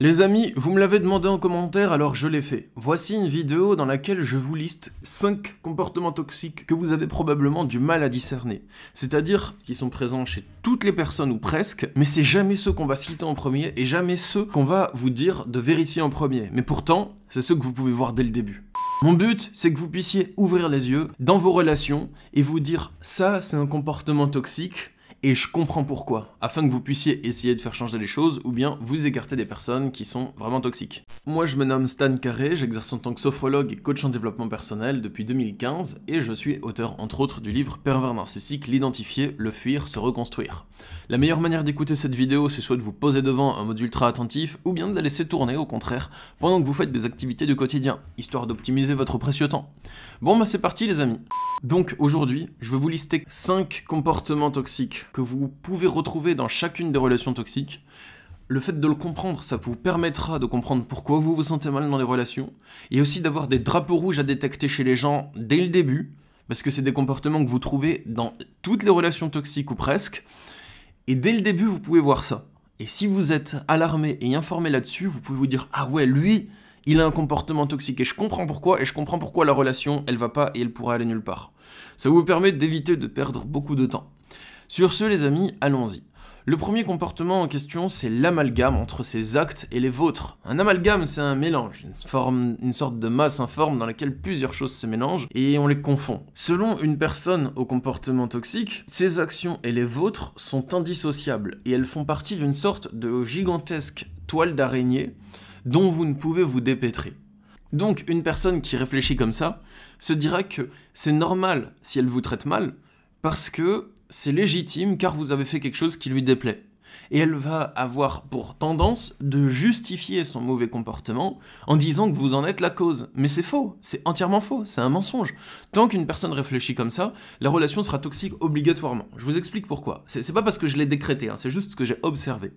Les amis, vous me l'avez demandé en commentaire, alors je l'ai fait. Voici une vidéo dans laquelle je vous liste 5 comportements toxiques que vous avez probablement du mal à discerner. C'est-à-dire qu'ils sont présents chez toutes les personnes ou presque, mais c'est jamais ceux qu'on va citer en premier et jamais ceux qu'on va vous dire de vérifier en premier. Mais pourtant, c'est ceux que vous pouvez voir dès le début. Mon but, c'est que vous puissiez ouvrir les yeux dans vos relations et vous dire ça, c'est un comportement toxique, et je comprends pourquoi, afin que vous puissiez essayer de faire changer les choses ou bien vous écarter des personnes qui sont vraiment toxiques. Moi je me nomme Stan Carré, j'exerce en tant que sophrologue et coach en développement personnel depuis 2015 et je suis auteur entre autres du livre Pervers narcissique, l'identifier, le fuir, se reconstruire. La meilleure manière d'écouter cette vidéo c'est soit de vous poser devant un mode ultra attentif ou bien de la laisser tourner au contraire pendant que vous faites des activités du quotidien, histoire d'optimiser votre précieux temps. Bon bah c'est parti les amis. Donc aujourd'hui je vais vous lister 5 comportements toxiques que vous pouvez retrouver dans chacune des relations toxiques. Le fait de le comprendre, ça vous permettra de comprendre pourquoi vous vous sentez mal dans les relations, et aussi d'avoir des drapeaux rouges à détecter chez les gens dès le début, parce que c'est des comportements que vous trouvez dans toutes les relations toxiques ou presque, et dès le début vous pouvez voir ça. Et si vous êtes alarmé et informé là-dessus, vous pouvez vous dire ah ouais lui, il a un comportement toxique et je comprends pourquoi et je comprends pourquoi la relation elle va pas et elle pourrait aller nulle part. Ça vous permet d'éviter de perdre beaucoup de temps. Sur ce, les amis, allons-y. Le premier comportement en question, c'est l'amalgame entre ses actes et les vôtres. Un amalgame, c'est un mélange, une, forme, une sorte de masse informe dans laquelle plusieurs choses se mélangent et on les confond. Selon une personne au comportement toxique, ses actions et les vôtres sont indissociables et elles font partie d'une sorte de gigantesque toile d'araignée dont vous ne pouvez vous dépêtrer. Donc une personne qui réfléchit comme ça se dira que c'est normal si elle vous traite mal parce que c'est légitime car vous avez fait quelque chose qui lui déplaît. Et elle va avoir pour tendance de justifier son mauvais comportement en disant que vous en êtes la cause. Mais c'est faux, c'est entièrement faux, c'est un mensonge. Tant qu'une personne réfléchit comme ça, la relation sera toxique obligatoirement. Je vous explique pourquoi. C'est pas parce que je l'ai décrété, hein, c'est juste ce que j'ai observé.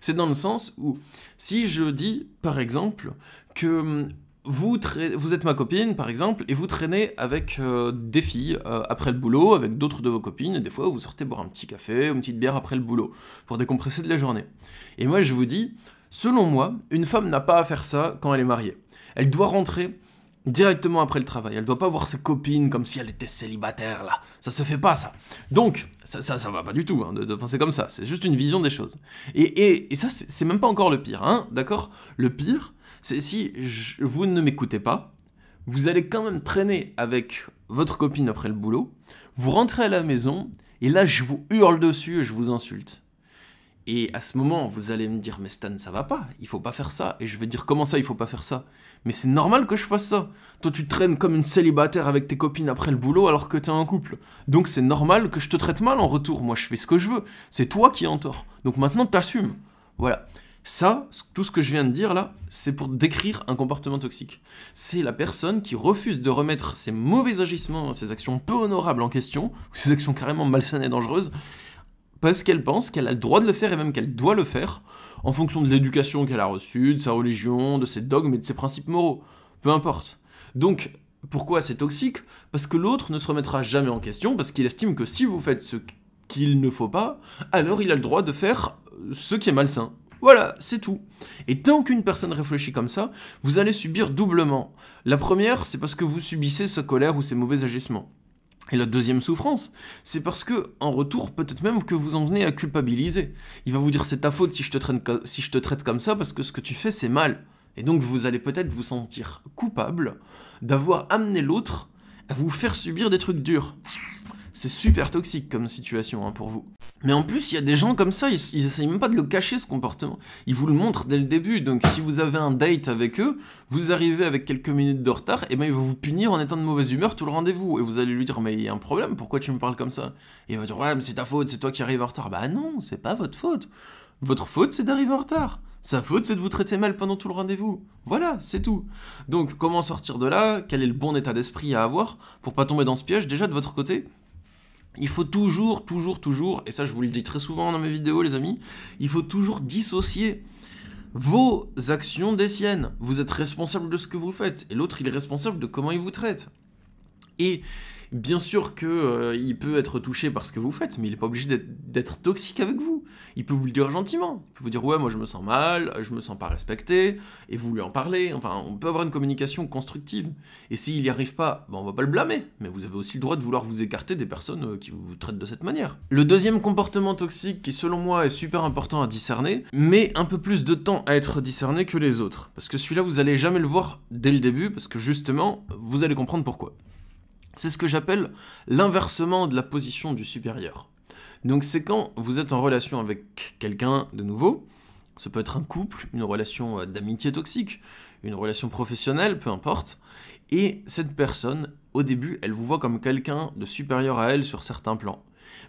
C'est dans le sens où, si je dis, par exemple, que hum, vous, êtes ma copine, par exemple, et vous traînez avec euh, des filles euh, après le boulot, avec d'autres de vos copines, et des fois vous sortez boire un petit café ou une petite bière après le boulot, pour décompresser de la journée. Et moi je vous dis, selon moi, une femme n'a pas à faire ça quand elle est mariée. Elle doit rentrer directement après le travail. Elle doit pas voir ses copines comme si elle était célibataire, là. Ça se fait pas, ça. Donc, ça, ça, va pas du tout, hein, de, penser comme ça. C'est juste une vision des choses. Et, et, et ça, c'est même pas encore le pire, hein, d'accord? Le pire, c'est si vous ne m'écoutez pas, vous allez quand même traîner avec votre copine après le boulot, vous rentrez à la maison, et là je vous hurle dessus et je vous insulte. Et à ce moment, vous allez me dire, mais Stan, ça va pas, il faut pas faire ça. Et je vais dire, comment ça, il faut pas faire ça? Mais c'est normal que je fasse ça. Toi, tu traînes comme une célibataire avec tes copines après le boulot alors que t'es en couple. Donc c'est normal que je te traite mal en retour. Moi, je fais ce que je veux. C'est toi qui es en tort. Donc maintenant, t'assumes. Voilà. Ça, tout ce que je viens de dire là, c'est pour décrire un comportement toxique. C'est la personne qui refuse de remettre ses mauvais agissements, ses actions peu honorables en question, ou ses actions carrément malsaines et dangereuses, parce qu'elle pense qu'elle a le droit de le faire et même qu'elle doit le faire, en fonction de l'éducation qu'elle a reçue, de sa religion, de ses dogmes et de ses principes moraux. Peu importe. Donc, pourquoi c'est toxique? Parce que l'autre ne se remettra jamais en question, parce qu'il estime que si vous faites ce qu'il ne faut pas, alors il a le droit de faire ce qui est malsain. Voilà, c'est tout. Et tant qu'une personne réfléchit comme ça, vous allez subir doublement. La première, c'est parce que vous subissez sa colère ou ses mauvais agissements. Et la deuxième souffrance, c'est parce que, en retour, peut-être même que vous en venez à culpabiliser. Il va vous dire c'est ta faute si je, te si je te traite comme ça parce que ce que tu fais c'est mal. Et donc vous allez peut-être vous sentir coupable d'avoir amené l'autre à vous faire subir des trucs durs. C'est super toxique comme situation hein, pour vous. Mais en plus, il y a des gens comme ça, ils, essayent même pas de le cacher ce comportement. Ils vous le montrent dès le début. Donc si vous avez un date avec eux, vous arrivez avec quelques minutes de retard, et ben ils vont vous punir en étant de mauvaise humeur tout le rendez-vous. Et vous allez lui dire mais il y a un problème, pourquoi tu me parles comme ça? Et il va dire ouais mais c'est ta faute, c'est toi qui arrives en retard. Bah non, c'est pas votre faute. Votre faute c'est d'arriver en retard. Sa faute, c'est de vous traiter mal pendant tout le rendez-vous. Voilà, c'est tout. Donc, comment sortir de là? Quel est le bon état d'esprit à avoir pour pas tomber dans ce piège Déjà, de votre côté, il faut toujours, toujours, toujours, et ça je vous le dis très souvent dans mes vidéos les amis, il faut toujours dissocier vos actions des siennes. Vous êtes responsable de ce que vous faites, et l'autre il est responsable de comment il vous traite. Et Bien sûr qu'il euh, peut être touché par ce que vous faites, mais il n'est pas obligé d'être toxique avec vous. Il peut vous le dire gentiment. Il peut vous dire ouais, moi je me sens mal, je me sens pas respecté, et vous lui en parlez. Enfin, on peut avoir une communication constructive. Et s'il n'y arrive pas, ben, on va pas le blâmer. Mais vous avez aussi le droit de vouloir vous écarter des personnes euh, qui vous traitent de cette manière. Le deuxième comportement toxique qui selon moi est super important à discerner, mais un peu plus de temps à être discerné que les autres. Parce que celui-là, vous allez jamais le voir dès le début, parce que justement, vous allez comprendre pourquoi. C'est ce que j'appelle l'inversement de la position du supérieur. Donc c'est quand vous êtes en relation avec quelqu'un de nouveau, ça peut être un couple, une relation d'amitié toxique, une relation professionnelle, peu importe, et cette personne, au début, elle vous voit comme quelqu'un de supérieur à elle sur certains plans.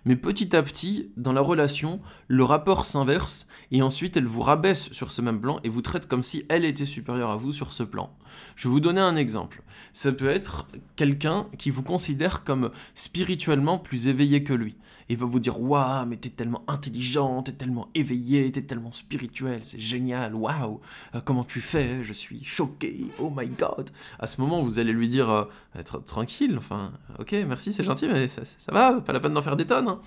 Mais petit à petit, dans la relation, le rapport s'inverse et ensuite elle vous rabaisse sur ce même plan et vous traite comme si elle était supérieure à vous sur ce plan. Je vais vous donner un exemple. Ça peut être quelqu'un qui vous considère comme spirituellement plus éveillé que lui. Il va vous dire Waouh, mais t'es tellement intelligent, t'es tellement éveillé, t'es tellement spirituel, c'est génial, waouh, euh, comment tu fais Je suis choqué, oh my god. À ce moment, vous allez lui dire euh, Être tranquille, enfin, ok, merci, c'est gentil, mais ça, va, pas la peine d'en faire des tonnes. Hein.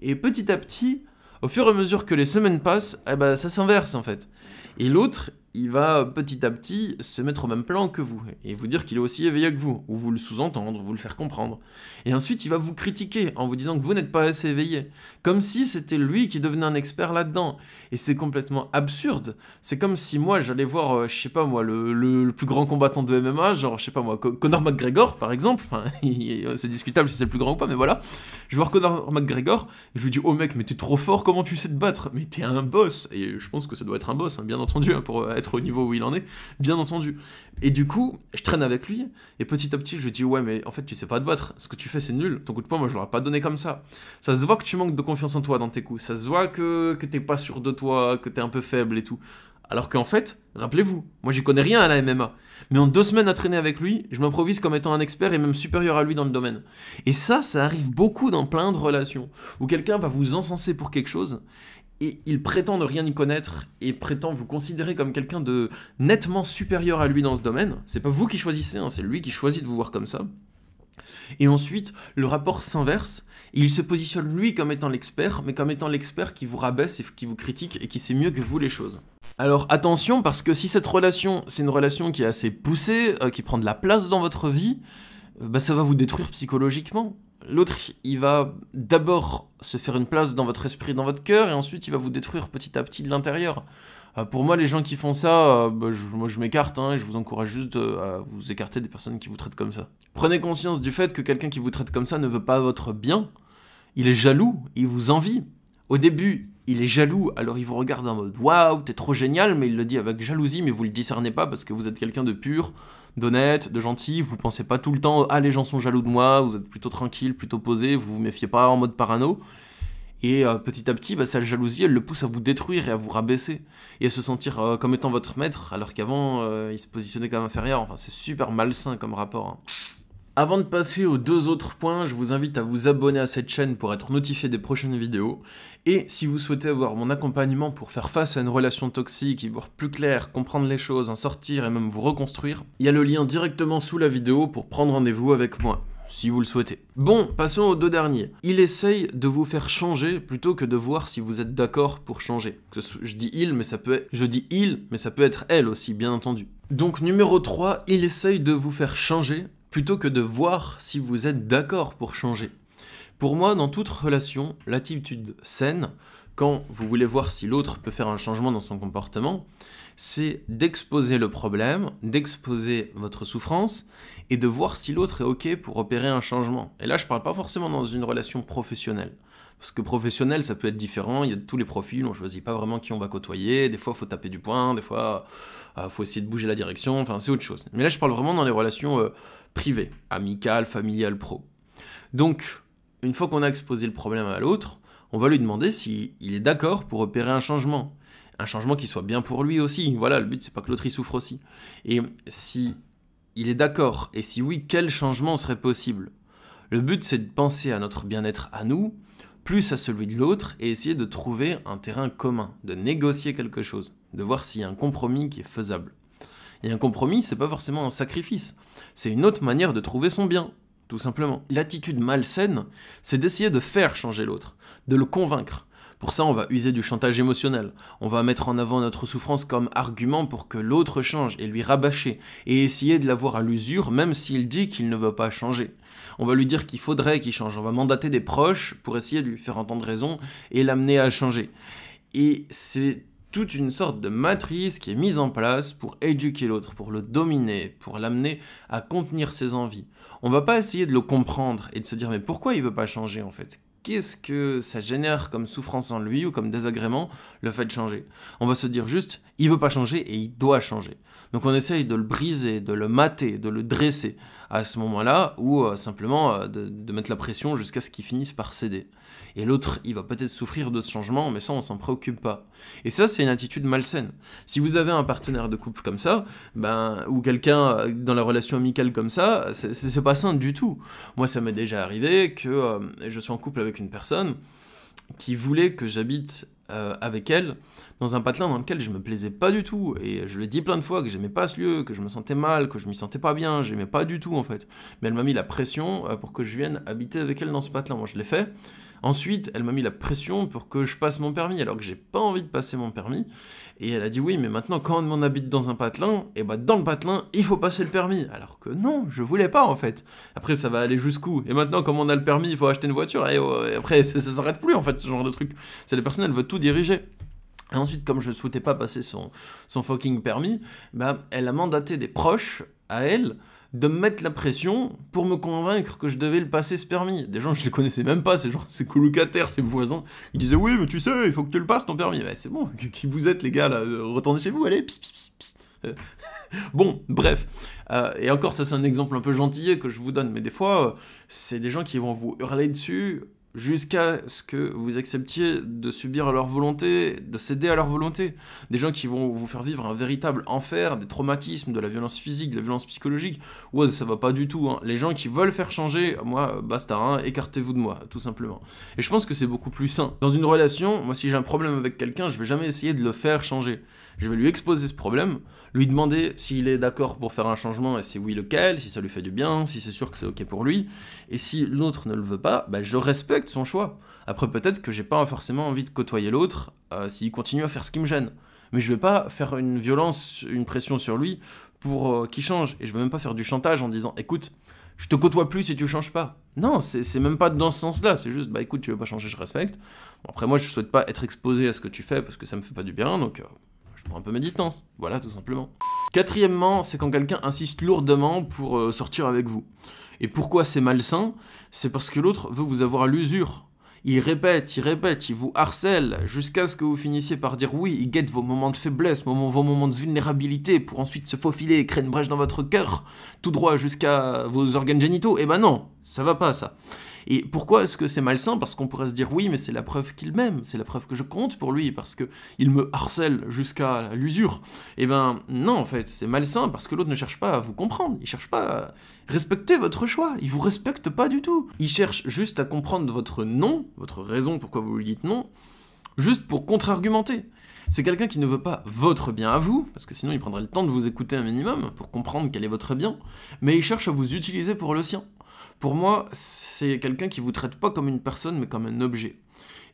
Et petit à petit, au fur et à mesure que les semaines passent, eh ben, ça s'inverse en fait. Et l'autre, il va petit à petit se mettre au même plan que vous, et vous dire qu'il est aussi éveillé que vous, ou vous le sous-entendre, vous le faire comprendre. Et ensuite, il va vous critiquer en vous disant que vous n'êtes pas assez éveillé, comme si c'était lui qui devenait un expert là-dedans. Et c'est complètement absurde. C'est comme si moi, j'allais voir, euh, je sais pas moi, le, plus grand combattant de MMA, genre, je sais pas moi, Conor McGregor, par exemple, enfin, c'est discutable si c'est le plus grand ou pas, mais voilà. Je vais voir Conor McGregor, et je lui dis, oh mec, mais t'es trop fort, comment tu sais te battre? Mais t'es un boss. Et je pense que ça doit être un boss, hein, bien entendu, hein, pour être au niveau où il en est, bien entendu. Et du coup, je traîne avec lui, et petit à petit, je lui dis, ouais, mais en fait, tu sais pas te battre, ce que tu fais, c'est nul, ton coup de poing, moi, je l'aurais pas donné comme ça. Ça se voit que tu manques de confiance en toi dans tes coups, ça se voit que, que t'es pas sûr de toi, que t'es un peu faible et tout. Alors qu'en fait, rappelez-vous, moi j'y connais rien à la MMA. Mais en deux semaines à traîner avec lui, je m'improvise comme étant un expert et même supérieur à lui dans le domaine. Et ça, ça arrive beaucoup dans plein de relations, où quelqu'un va vous encenser pour quelque chose, et il prétend ne rien y connaître et prétend vous considérer comme quelqu'un de nettement supérieur à lui dans ce domaine. C'est pas vous qui choisissez, hein, c'est lui qui choisit de vous voir comme ça. Et ensuite, le rapport s'inverse. Il se positionne lui comme étant l'expert, mais comme étant l'expert qui vous rabaisse et qui vous critique et qui sait mieux que vous les choses. Alors attention, parce que si cette relation, c'est une relation qui est assez poussée, euh, qui prend de la place dans votre vie, euh, bah ça va vous détruire psychologiquement. L'autre, il va d'abord se faire une place dans votre esprit, dans votre cœur, et ensuite il va vous détruire petit à petit de l'intérieur. Euh, pour moi, les gens qui font ça, euh, bah, je, moi je m'écarte, hein, et je vous encourage juste à vous écarter des personnes qui vous traitent comme ça. Prenez conscience du fait que quelqu'un qui vous traite comme ça ne veut pas votre bien. Il est jaloux, il vous envie. Au début, il est jaloux, alors il vous regarde en mode waouh, t'es trop génial, mais il le dit avec jalousie, mais vous le discernez pas parce que vous êtes quelqu'un de pur, d'honnête, de gentil, vous pensez pas tout le temps ah les gens sont jaloux de moi, vous êtes plutôt tranquille, plutôt posé, vous vous méfiez pas en mode parano. Et euh, petit à petit, bah, la jalousie, elle le pousse à vous détruire et à vous rabaisser. Et à se sentir euh, comme étant votre maître, alors qu'avant, euh, il se positionnait comme inférieur. Enfin, c'est super malsain comme rapport. Hein. Avant de passer aux deux autres points, je vous invite à vous abonner à cette chaîne pour être notifié des prochaines vidéos. Et si vous souhaitez avoir mon accompagnement pour faire face à une relation toxique, y voir plus clair, comprendre les choses, en sortir et même vous reconstruire, il y a le lien directement sous la vidéo pour prendre rendez-vous avec moi si vous le souhaitez. Bon, passons aux deux derniers. Il essaye de vous faire changer plutôt que de voir si vous êtes d'accord pour changer. Je dis il, mais ça peut être... Je dis il, mais ça peut être elle aussi, bien entendu. Donc numéro 3, il essaye de vous faire changer plutôt que de voir si vous êtes d'accord pour changer. Pour moi, dans toute relation, l'attitude saine, quand vous voulez voir si l'autre peut faire un changement dans son comportement, c'est d'exposer le problème, d'exposer votre souffrance et de voir si l'autre est OK pour opérer un changement. Et là, je ne parle pas forcément dans une relation professionnelle. Parce que professionnel, ça peut être différent, il y a tous les profils, on choisit pas vraiment qui on va côtoyer, des fois faut taper du poing, des fois euh, faut essayer de bouger la direction, enfin c'est autre chose. Mais là je parle vraiment dans les relations euh, privé, amical, familial, pro. Donc, une fois qu'on a exposé le problème à l'autre, on va lui demander s'il est d'accord pour opérer un changement. Un changement qui soit bien pour lui aussi. Voilà, le but c'est pas que l'autre y souffre aussi. Et si il est d'accord, et si oui, quel changement serait possible? Le but c'est de penser à notre bien-être à nous, plus à celui de l'autre, et essayer de trouver un terrain commun, de négocier quelque chose, de voir s'il y a un compromis qui est faisable. Et un compromis, c'est pas forcément un sacrifice. C'est une autre manière de trouver son bien. tout simplement. L'attitude malsaine, c'est d'essayer de faire changer l'autre, de le convaincre. Pour ça, on va user du chantage émotionnel. On va mettre en avant notre souffrance comme argument pour que l'autre change et lui rabâcher et essayer de l'avoir à l'usure même s'il dit qu'il ne veut pas changer. On va lui dire qu'il faudrait qu'il change. On va mandater des proches pour essayer de lui faire entendre raison et l'amener à changer. Et c'est toute une sorte de matrice qui est mise en place pour éduquer l'autre, pour le dominer, pour l'amener à contenir ses envies. On va pas essayer de le comprendre et de se dire mais pourquoi il veut pas changer en fait? Qu'est-ce que ça génère comme souffrance en lui ou comme désagrément le fait de changer? On va se dire juste il veut pas changer et il doit changer. Donc on essaye de le briser, de le mater, de le dresser à ce moment-là, ou euh, simplement euh, de, mettre la pression jusqu'à ce qu'il finisse par céder. Et l'autre, il va peut-être souffrir de ce changement, mais ça, on s'en préoccupe pas. Et ça, c'est une attitude malsaine. Si vous avez un partenaire de couple comme ça, ben, ou quelqu'un euh, dans la relation amicale comme ça, c'est pas sain du tout. Moi, ça m'est déjà arrivé que je suis en couple avec une personne qui voulait que j'habite euh, avec elle dans un patelin dans lequel je me plaisais pas du tout. Et je lui ai dit plein de fois que j'aimais pas ce lieu, que je me sentais mal, que je m'y sentais pas bien, j'aimais pas du tout en fait. Mais elle m'a mis la pression euh, pour que je vienne habiter avec elle dans ce patelin. Moi je l'ai fait. Ensuite, elle m'a mis la pression pour que je passe mon permis, alors que j'ai pas envie de passer mon permis. Et elle a dit oui, mais maintenant, quand on habite dans un patelin, et eh bah ben, dans le patelin, il faut passer le permis. Alors que non, je voulais pas en fait. Après, ça va aller jusqu'où? Et maintenant, comme on a le permis, il faut acheter une voiture. Et, euh, après, ça, s'arrête plus en fait, ce genre de truc. C'est les personnes, elles veulent tout diriger. Et ensuite, comme je ne souhaitais pas passer son, son fucking permis, bah, elle a mandaté des proches à elle de me mettre la pression pour me convaincre que je devais le passer ce permis. Des gens, je les connaissais même pas, ces gens, ces colocataires, ces voisins. Ils disaient Oui, mais tu sais, il faut que tu le passes ton permis. c'est bon, qui vous êtes les gars là Retournez chez vous, allez, pss, pss, pss. Bon, bref. Euh, et encore, ça c'est un exemple un peu gentil que je vous donne, mais des fois, euh, c'est des gens qui vont vous hurler dessus jusqu'à ce que vous acceptiez de subir à leur volonté, de céder à leur volonté. Des gens qui vont vous faire vivre un véritable enfer, des traumatismes, de la violence physique, de la violence psychologique. Ouais, ça va pas du tout. Hein. Les gens qui veulent faire changer, moi, basta, hein, écartez-vous de moi, tout simplement. Et je pense que c'est beaucoup plus sain. Dans une relation, moi, si j'ai un problème avec quelqu'un, je vais jamais essayer de le faire changer. Je vais lui exposer ce problème, lui demander s'il est d'accord pour faire un changement et si oui lequel, si ça lui fait du bien, si c'est sûr que c'est ok pour lui. Et si l'autre ne le veut pas, bah, je respecte son choix. Après peut-être que j'ai pas forcément envie de côtoyer l'autre euh, s'il continue à faire ce qui me gêne. Mais je vais pas faire une violence, une pression sur lui pour euh, qu'il change. Et je vais même pas faire du chantage en disant écoute, je te côtoie plus si tu changes pas. Non, c'est même pas dans ce sens-là. C'est juste, bah écoute, tu veux pas changer, je respecte. après, moi, je souhaite pas être exposé à ce que tu fais parce que ça me fait pas du bien, donc euh, je prends un peu mes distances. Voilà, tout simplement. Quatrièmement, c'est quand quelqu'un insiste lourdement pour euh, sortir avec vous. Et pourquoi c'est malsain? C'est parce que l'autre veut vous avoir à l'usure. Il répète, il répète, il vous harcèle jusqu'à ce que vous finissiez par dire oui, il guette vos moments de faiblesse, vos moments de vulnérabilité pour ensuite se faufiler et créer une brèche dans votre cœur, tout droit jusqu'à vos organes génitaux. Eh ben non, ça va pas ça. Et pourquoi est-ce que c'est malsain? Parce qu'on pourrait se dire oui, mais c'est la preuve qu'il m'aime, c'est la preuve que je compte pour lui, parce que il me harcèle jusqu'à l'usure. Eh ben non, en fait, c'est malsain parce que l'autre ne cherche pas à vous comprendre, il cherche pas à respecter votre choix, il vous respecte pas du tout. Il cherche juste à comprendre votre non, votre raison pourquoi vous lui dites non, juste pour contre-argumenter. C'est quelqu'un qui ne veut pas votre bien à vous, parce que sinon il prendrait le temps de vous écouter un minimum pour comprendre quel est votre bien, mais il cherche à vous utiliser pour le sien. Pour moi, c'est quelqu'un qui vous traite pas comme une personne, mais comme un objet.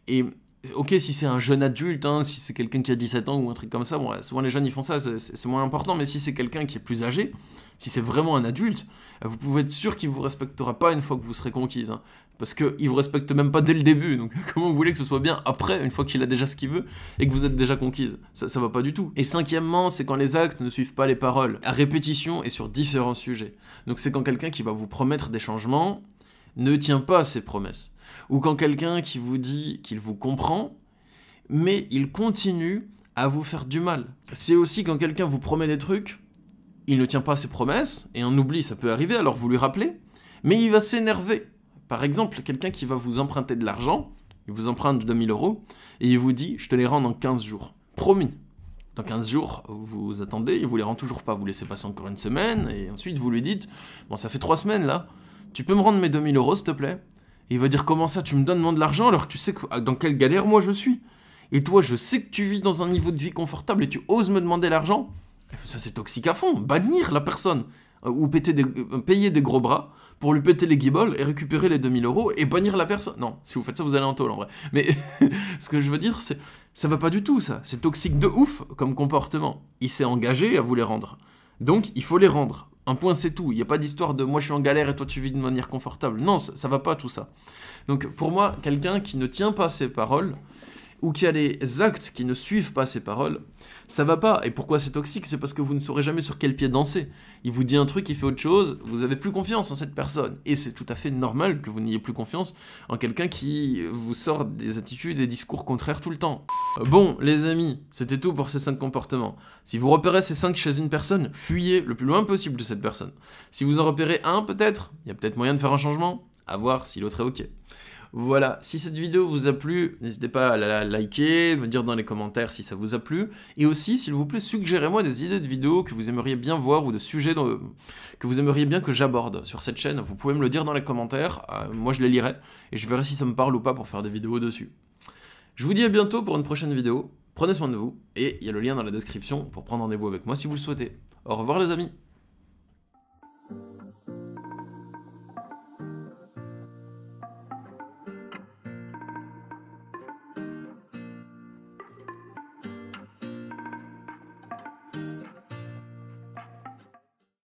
Et ok, si c'est un jeune adulte, hein, si c'est quelqu'un qui a 17 ans ou un truc comme ça, bon, souvent les jeunes ils font ça, c'est moins important, mais si c'est quelqu'un qui est plus âgé, si c'est vraiment un adulte, vous pouvez être sûr qu'il vous respectera pas une fois que vous serez conquise. Hein. parce qu'il vous respecte même pas dès le début, donc comment vous voulez que ce soit bien après, une fois qu'il a déjà ce qu'il veut, et que vous êtes déjà conquise? Ça, ça va pas du tout. Et cinquièmement, c'est quand les actes ne suivent pas les paroles, à répétition et sur différents sujets. Donc c'est quand quelqu'un qui va vous promettre des changements ne tient pas ses promesses ou quand quelqu'un qui vous dit qu'il vous comprend, mais il continue à vous faire du mal. C'est aussi quand quelqu'un vous promet des trucs, il ne tient pas ses promesses, et on oublie, ça peut arriver, alors vous lui rappelez, mais il va s'énerver. Par exemple, quelqu'un qui va vous emprunter de l'argent, il vous emprunte 2000 euros, et il vous dit, je te les rends dans 15 jours. Promis. Dans 15 jours, vous attendez, il vous les rend toujours pas, vous laissez passer encore une semaine, et ensuite vous lui dites, bon ça fait 3 semaines là, tu peux me rendre mes 2000 euros s'il te plaît? Il va dire comment ça, tu me donnes de l'argent alors que tu sais dans quelle galère moi je suis? Et toi, je sais que tu vis dans un niveau de vie confortable et tu oses me demander l'argent? Ça c'est toxique à fond. Bannir la personne. Euh, ou des, euh, payer des gros bras pour lui péter les guibolles et récupérer les 2000 euros et bannir la personne. Non, si vous faites ça, vous allez en tôle en vrai. Mais ce que je veux dire, c'est ça va pas du tout ça. C'est toxique de ouf comme comportement. Il s'est engagé à vous les rendre. Donc il faut les rendre. Un point c'est tout. Il n'y a pas d'histoire de moi je suis en galère et toi tu vis de manière confortable. Non, ça, ça va pas tout ça. Donc pour moi, quelqu'un qui ne tient pas ses paroles, ou qui a des actes qui ne suivent pas ses paroles, ça va pas. Et pourquoi c'est toxique? C'est parce que vous ne saurez jamais sur quel pied danser. Il vous dit un truc, il fait autre chose, vous avez plus confiance en cette personne. Et c'est tout à fait normal que vous n'ayez plus confiance en quelqu'un qui vous sort des attitudes et discours contraires tout le temps. Euh, bon, les amis, c'était tout pour ces 5 comportements. Si vous repérez ces 5 chez une personne, fuyez le plus loin possible de cette personne. Si vous en repérez un, peut-être, il y a peut-être moyen de faire un changement, à voir si l'autre est ok. Voilà, si cette vidéo vous a plu, n'hésitez pas à la liker, me dire dans les commentaires si ça vous a plu, et aussi, s'il vous plaît, suggérez-moi des idées de vidéos que vous aimeriez bien voir ou de sujets que vous aimeriez bien que j'aborde sur cette chaîne. Vous pouvez me le dire dans les commentaires, euh, moi je les lirai, et je verrai si ça me parle ou pas pour faire des vidéos dessus. Je vous dis à bientôt pour une prochaine vidéo, prenez soin de vous, et il y a le lien dans la description pour prendre rendez-vous avec moi si vous le souhaitez. Au revoir les amis